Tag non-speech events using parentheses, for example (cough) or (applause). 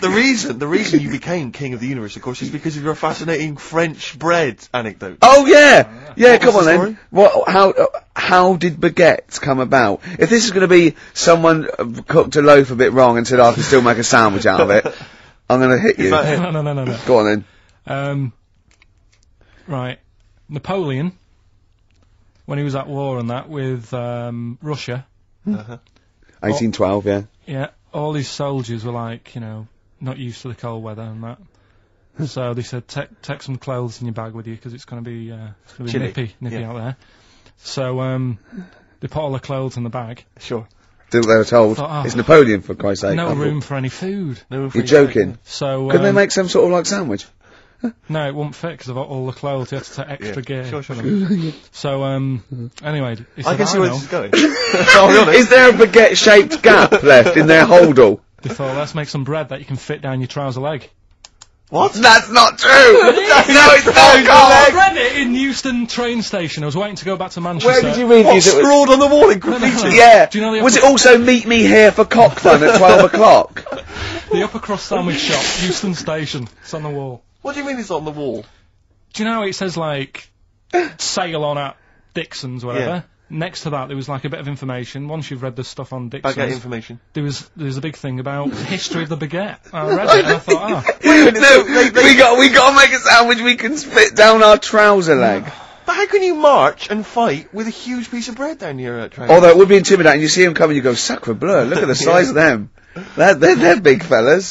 (laughs) the reason, the reason you became king of the universe, of course, is because of your fascinating French bread anecdote. Oh yeah, yeah. What come was on the then. story? What? How? Uh, how did baguettes come about? If this is going to be someone uh, cooked a loaf a bit wrong and said "Oh, I can still make a sandwich out of it, (laughs) I'm going to hit you. that- no, no, no, no, no. Go on then. Um, right. Napoleon, when he was at war and that with um, Russia, 1812. Yeah. yeah, all his soldiers were like, you know, not used to the cold weather and that. (laughs) so they said, take take some clothes in your bag with you because it's going to be uh, it's going to be Chilly. nippy, nippy Yeah. out there. So um, they put all the clothes in the bag. Sure. Did what they were told. Oh. It's Napoleon for Christ's sake. no I room for any food. No room for You're any bread, joking. So Couldn't they um, make some sort of like sandwich? (laughs) No, it won't fit because of all the clothes. You had to take extra Yeah. gear. Sure, sure, sure. (laughs) So um, anyway, he I can see where know. this is going. I'll be honest. Is there a baguette-shaped gap left in their holdall? They thought, let's make some bread that you can fit down your trouser leg. What? That's not true. (laughs) no, it's not. I Karl. read it in Euston train station. I was waiting to go back to Manchester. Where did you read What, these? It was- scrawled on the wall in No, no, graffiti? no. Yeah. Do you know the was it upper- also meet me here for cock fun at 12 o'clock? (laughs) The Upper Crust sandwich shop, Euston station. It's on the wall. What do you mean it's on the wall? Do you know how it says like (laughs) sale on at Dixon's, whatever? Yeah. Next to that, there was like a bit of information. Once you've read the stuff on I Dixon's, get information. there was there was a big thing about the (laughs) history of the baguette. I (laughs) read it and I thought, ah, (laughs) no, we got we got to make a sandwich we can spit down our trouser leg. But how can you march and fight with a huge piece of bread down your uh, train? Although it would be intimidating. You see them coming, you go, sacre bleu, look at the size of them. They're, they're, they're big fellas.